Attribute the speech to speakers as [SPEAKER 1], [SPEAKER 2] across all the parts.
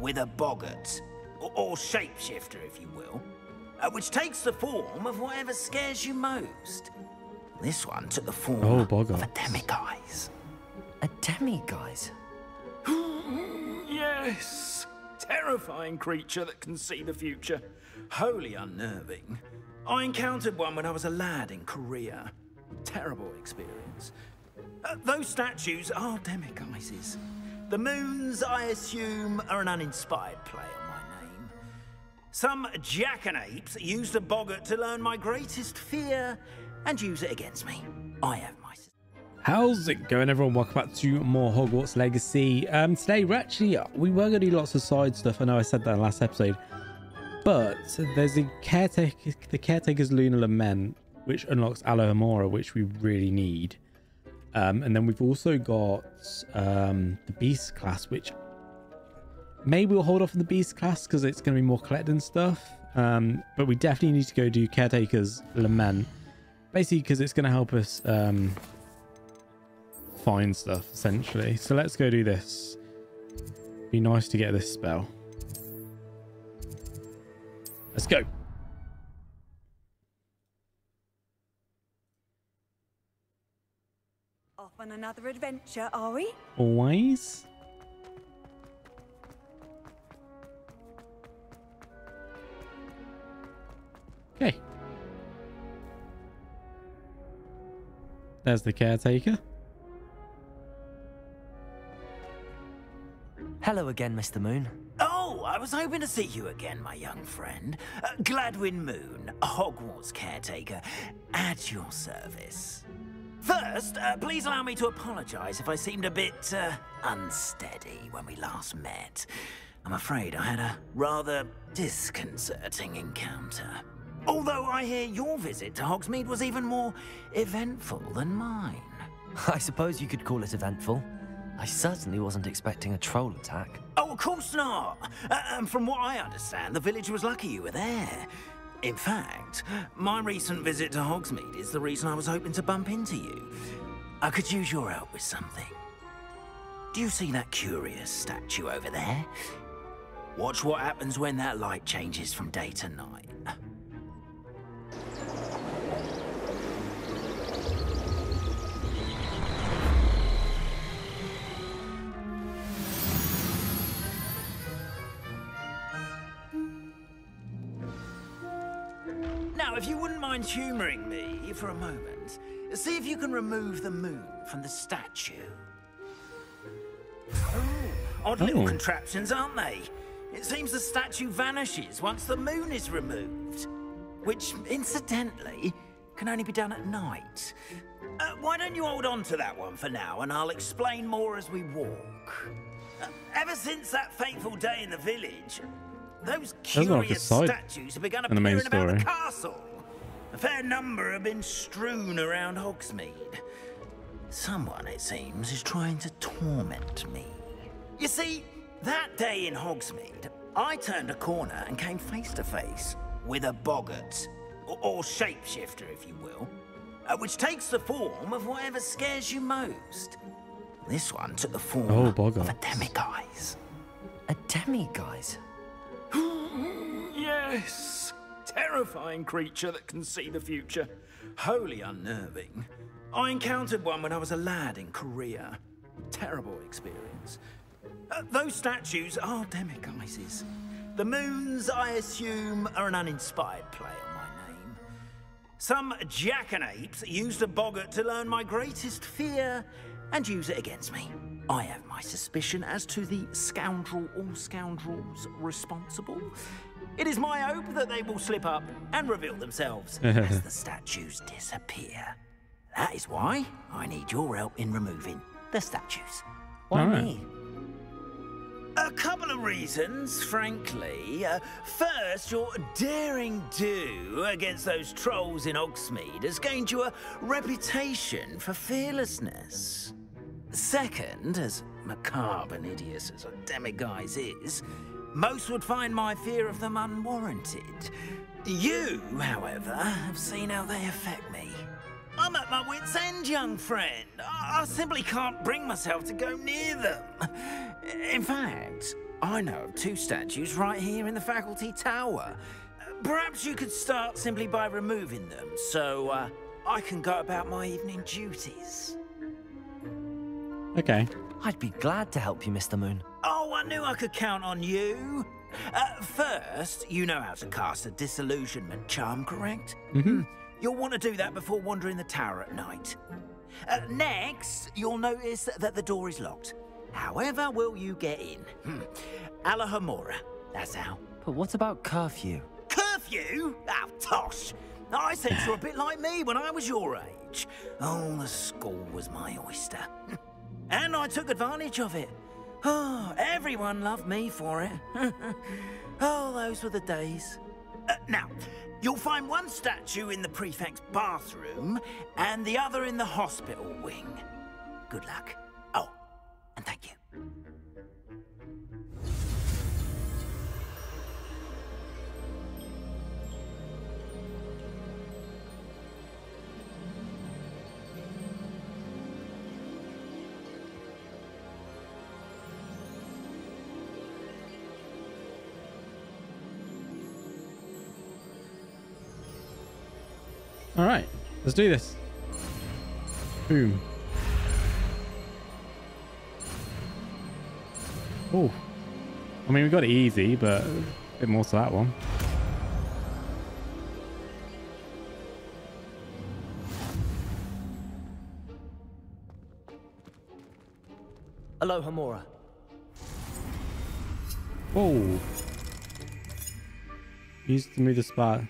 [SPEAKER 1] with a boggart, or, or shapeshifter, if you will, uh, which takes the form of whatever scares you most. This one took the form
[SPEAKER 2] Oh,
[SPEAKER 1] of a
[SPEAKER 2] boggarts.
[SPEAKER 1] demiguise.
[SPEAKER 3] A demiguise?
[SPEAKER 1] Yes! Terrifying creature that can see the future. Wholly unnerving. I encountered one when I was a lad in Korea. Terrible experience. Uh, those statues are demiguises. The moons, I assume, are an uninspired play on my name. Some jackanapes used a boggart to learn my greatest fear and use it against me. I have my
[SPEAKER 2] How's it going, everyone? Welcome back to more Hogwarts Legacy. Um, today we're actually we were going to do lots of side stuff. I know I said that last episode, but there's a caretaker, the caretaker's Lunar Lament, which unlocks Alohomora, which we really need. Um, and then we've also got um, the Beast class, which maybe we'll hold off on the Beast class because it's going to be more collecting stuff. Um, but we definitely need to go do caretaker's Lament, basically because it's going to help us. Um, find stuff essentially. So let's go do this. Be nice to get this spell. Let's go.
[SPEAKER 4] On another adventure, are we?
[SPEAKER 2] Always. Okay. There's the caretaker.
[SPEAKER 3] Hello again, Mr. Moon.
[SPEAKER 1] Oh, I was hoping to see you again, my young friend. Uh, Gladwin Moon, Hogwarts caretaker, at your service. First, uh, please allow me to apologize if I seemed a bit uh, unsteady when we last met. I'm afraid I had a rather disconcerting encounter. Although I hear your visit to Hogsmeade was even more eventful than mine.
[SPEAKER 3] I suppose you could call it eventful. I certainly wasn't expecting a troll attack.
[SPEAKER 1] Oh, of course not. Uh, and from what I understand, the village was lucky you were there. In fact, my recent visit to Hogsmeade is the reason I was hoping to bump into you. I could use your help with something. Do you see that curious statue over there? Watch what happens when that light changes from day to night. Humouring me for a moment, see if you can remove the moon from the statue. Oh, odd little
[SPEAKER 2] Oh.
[SPEAKER 1] contraptions, aren't they? It seems the statue vanishes once the moon is removed. Which, incidentally, can only be done at night. Uh, why don't you hold on to that one for now, and I'll explain more as we walk. Uh, ever since that fateful day in the village, those
[SPEAKER 2] Those are like a
[SPEAKER 1] curious statues have begun
[SPEAKER 2] in the main
[SPEAKER 1] appearing about the castle. A fair number have been strewn around Hogsmeade. Someone, it seems, is trying to torment me. You see, that day in Hogsmeade, I turned a corner and came face to face with a boggart, or, or shapeshifter, if you will, uh, which takes the form of whatever scares you most. This one took the form
[SPEAKER 2] Oh,
[SPEAKER 1] of a
[SPEAKER 2] boggarts.
[SPEAKER 1] demiguise.
[SPEAKER 3] A demiguise?
[SPEAKER 1] Yes! Terrifying creature that can see the future. Wholly unnerving. I encountered one when I was a lad in Korea. Terrible experience. Uh, those statues are demiguises. The moons, I assume, are an uninspired play on my name. Some jackanapes used a boggart to learn my greatest fear and use it against me. I have my suspicion as to the scoundrel or scoundrels responsible. It is my hope that they will slip up and reveal themselves as the statues disappear. That is why I need your help in removing the statues.
[SPEAKER 3] Why
[SPEAKER 2] Alright.
[SPEAKER 3] me?
[SPEAKER 1] A couple of reasons, frankly. Uh, first, your daring do against those trolls in Hogsmeade has gained you a reputation for fearlessness. Second, as macabre and hideous as a demiguise is, most would find my fear of them unwarranted. You, however, have seen how they affect me. I'm at my wit's end, young friend. I, I simply can't bring myself to go near them. In fact, I know of two statues right here in the faculty tower. Perhaps you could start simply by removing them so uh, I can go about my evening duties.
[SPEAKER 2] Okay.
[SPEAKER 3] I'd be glad to help you, Mr. Moon.
[SPEAKER 1] Oh, I knew I could count on you. Uh, first, you know how to cast a disillusionment charm, correct? Mm-hmm. You'll want to do that before wandering the tower at night. Uh, next, you'll notice that the door is locked. However, will you get in? Hmm. Alohomora, that's how.
[SPEAKER 3] But what about curfew?
[SPEAKER 1] Curfew? Oh, tosh! I sense you're a bit like me when I was your age. Oh, the school was my oyster. And I took advantage of it. Oh, everyone loved me for it. oh, those were the days. Uh, now, you'll find one statue in the prefect's bathroom and the other in the hospital wing. Good luck. Oh, and thank you.
[SPEAKER 2] All right. Let's do this. Boom. Oh. I mean, we got it easy, but a bit more to that one.
[SPEAKER 3] Alohomora.
[SPEAKER 2] Whoa. Use to move the spot.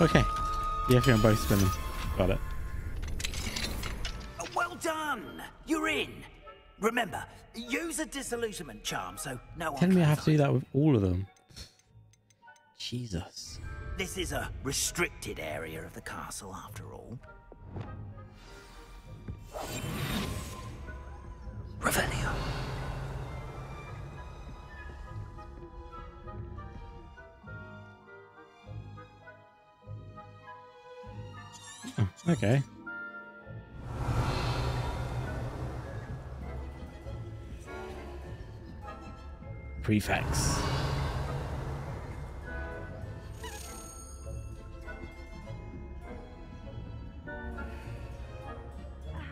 [SPEAKER 2] Okay. Yeah, if you're on both spinning. Got it.
[SPEAKER 1] Well done! You're in! Remember, use a disillusionment charm so no one
[SPEAKER 2] Telling me I have to do that with all of them. Jesus.
[SPEAKER 1] This is a restricted area of the castle, after all.
[SPEAKER 2] Oh, okay. Prefects.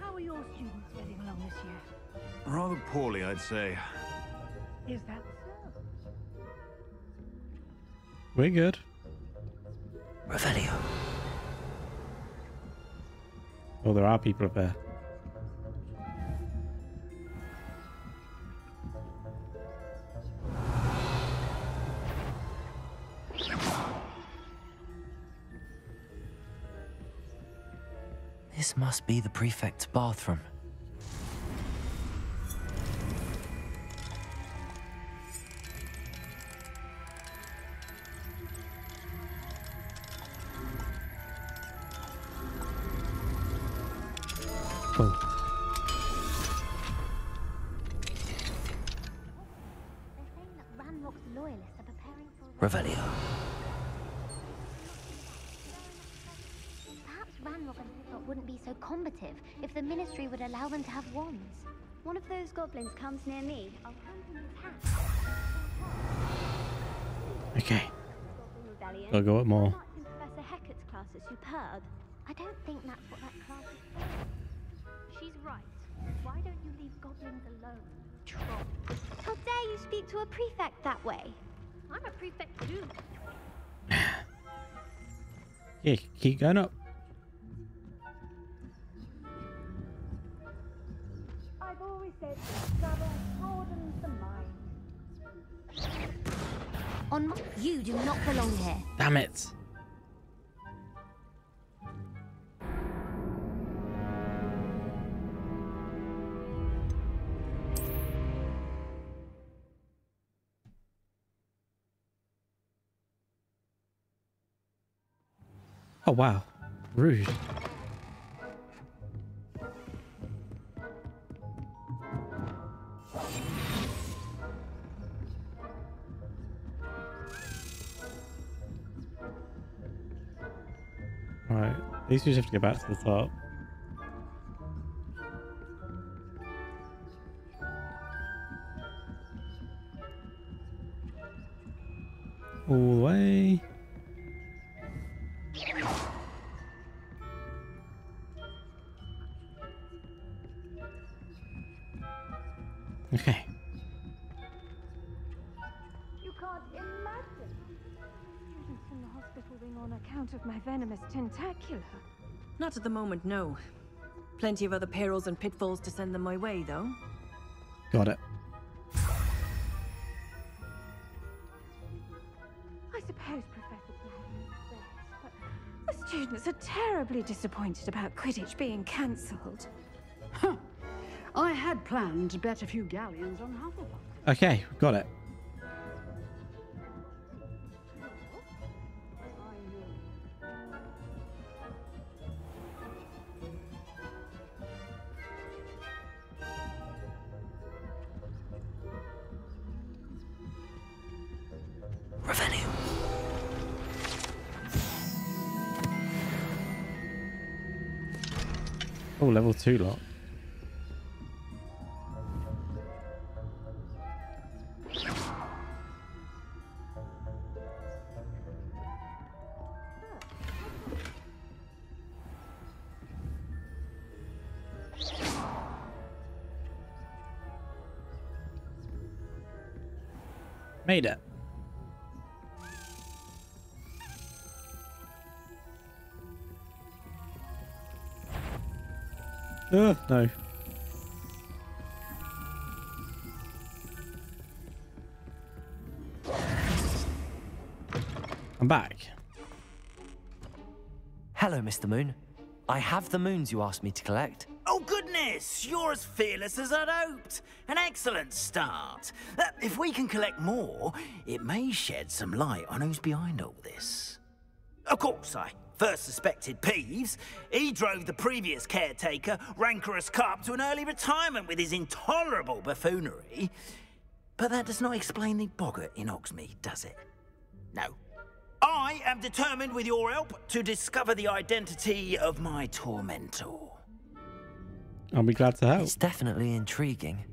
[SPEAKER 5] How are your students getting along this year?
[SPEAKER 6] Rather poorly, I'd say.
[SPEAKER 5] Is that so?
[SPEAKER 2] We're good. There are people up there.
[SPEAKER 3] This must be the prefect's bathroom.
[SPEAKER 7] Ranrok and Hilltop wouldn't be so combative if the Ministry would allow them to have wands. One of those goblins comes near me, I'll hand him his hat.
[SPEAKER 2] Okay. Gotta go up more.
[SPEAKER 7] Professor Hecat's class at Superb. I don't think that's what that class is. She's right. Why don't you leave goblins alone, troll? How dare you speak to a prefect that way? I'm a prefect too.
[SPEAKER 2] Yeah, keep going up.
[SPEAKER 5] I've said travel broadens the mind.
[SPEAKER 7] On my- you do not belong here.
[SPEAKER 2] Damn it. Oh wow. Rude. Right. At least we just have to go back to the top.
[SPEAKER 8] Not at the moment, no. Plenty of other perils and pitfalls to send them my way, though.
[SPEAKER 2] Got it.
[SPEAKER 5] I suppose Professor Black is best, but the students are terribly disappointed about Quidditch being cancelled. Huh.
[SPEAKER 9] I had planned to bet a few galleons on Hufflepuff.
[SPEAKER 2] Okay, got it. Oh, level two lot. Made it. Uh, no. I'm back.
[SPEAKER 3] Hello, Mr. Moon. I have the moons you asked me to collect.
[SPEAKER 1] Oh, goodness! You're as fearless as I'd hoped. An excellent start. Uh, if we can collect more, it may shed some light on who's behind all this. Of course, I first suspected Peeves. He drove the previous caretaker, Rancorous Carp, to an early retirement with his intolerable buffoonery. But that does not explain the boggart in Hogsmeade, does it? No. I am determined, with your help, to discover the identity of my tormentor.
[SPEAKER 2] I'll be glad to help.
[SPEAKER 3] It's definitely intriguing.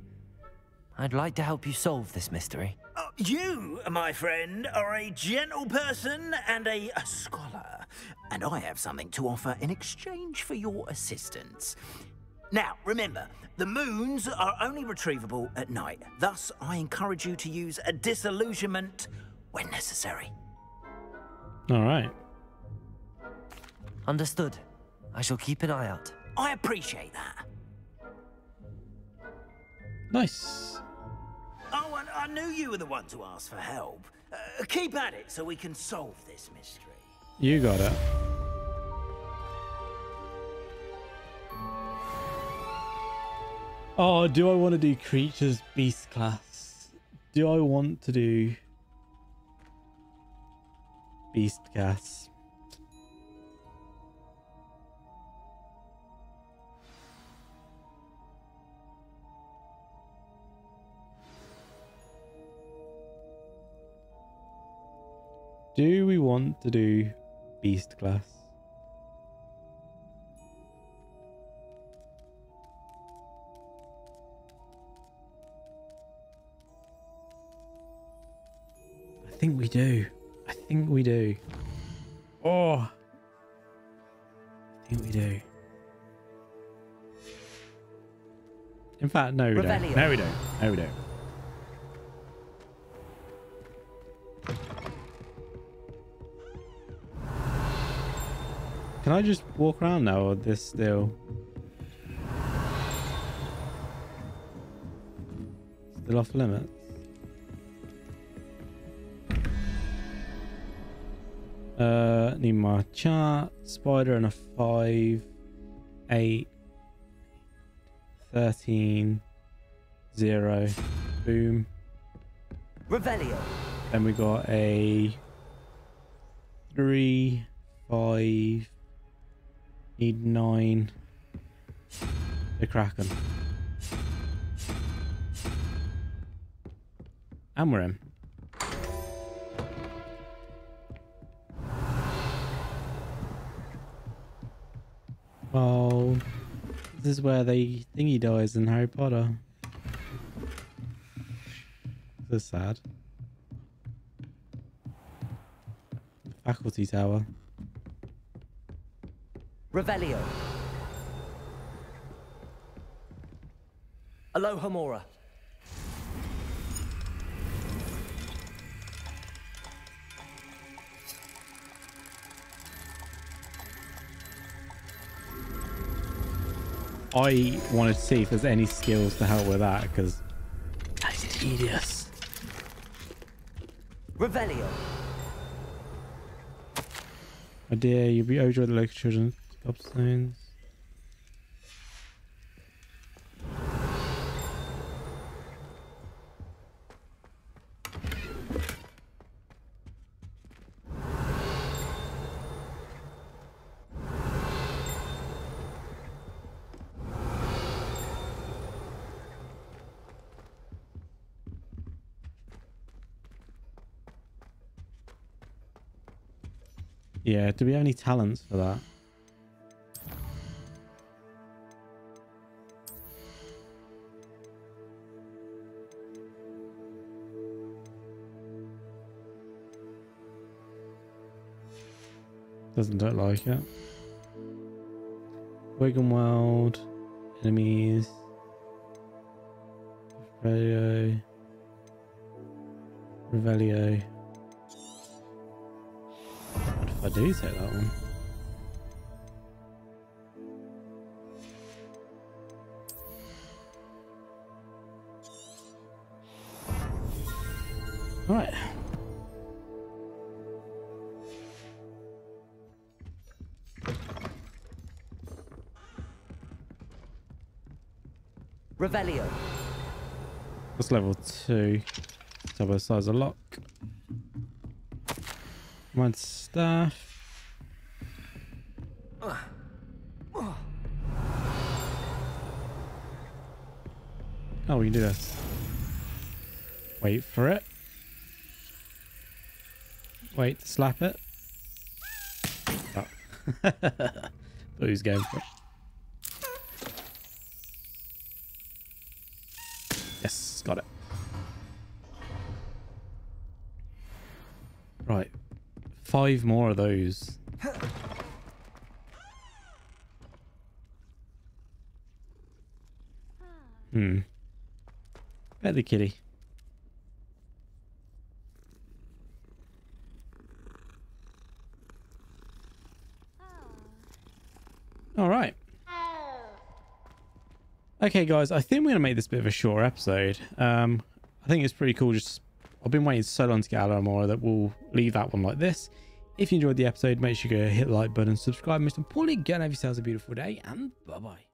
[SPEAKER 3] I'd like to help you solve this mystery.
[SPEAKER 1] Uh, you, my friend, are a gentle person and a, a scholar, and I have something to offer in exchange for your assistance. Now, remember, the moons are only retrievable at night. Thus, I encourage you to use a disillusionment when necessary.
[SPEAKER 2] All right.
[SPEAKER 3] Understood. I shall keep an eye out.
[SPEAKER 1] I appreciate that.
[SPEAKER 2] Nice.
[SPEAKER 1] Oh, and I knew you were the one to ask for help. Uh, keep at it so we can solve this mystery.
[SPEAKER 2] You got it. Oh, do I want to do creatures beast class? Do I want to do beast class? Do we want to do beast class? I think we do. I think we do. Oh. I think we do. In fact, no, we don't. No, we don't. No, we don't. Can I just walk around now or this still? Still off limits? Uh, need my chart, spider and a 5, 8, 13, 0, boom.
[SPEAKER 3] Revelio.
[SPEAKER 2] Then we got a 3, 5, need 9, the Kraken. And we're in. Well, this is where the thingy dies in Harry Potter. This is sad. Faculty Tower.
[SPEAKER 3] Revelio. Alohomora.
[SPEAKER 2] I wanted to see if there's any skills to help with that because that's tedious.
[SPEAKER 3] Revelio.
[SPEAKER 2] My dear, you'll be overjoyed the local children. Gobstones. Yeah, do we have any talents for that? Doesn't look like it. Wigan World, enemies, Revelio, Revelio. What if I do take that one?
[SPEAKER 3] Revelio.
[SPEAKER 2] That's level two. Double size of lock. One staff. Oh, we can do this. Wait for it. Wait slap it. Oh. Was going for it. Got it. Right. Five more of those. Hmm. Bet the kitty. All right. Okay, guys, I think we're going to make this bit of a short episode. Um, I think it's pretty cool. Just I've been waiting so long to get Alamora that we'll leave that one like this. If you enjoyed the episode, make sure you go hit the like button, subscribe. Most importantly, go and have yourselves a beautiful day, and bye-bye.